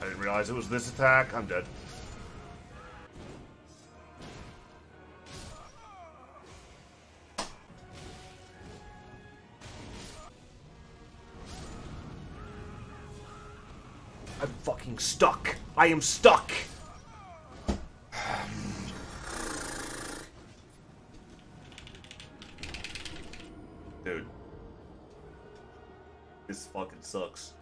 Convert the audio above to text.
I didn't realize it was this attack. I'm dead. I'm fucking stuck. I am stuck. Dude. This fucking sucks.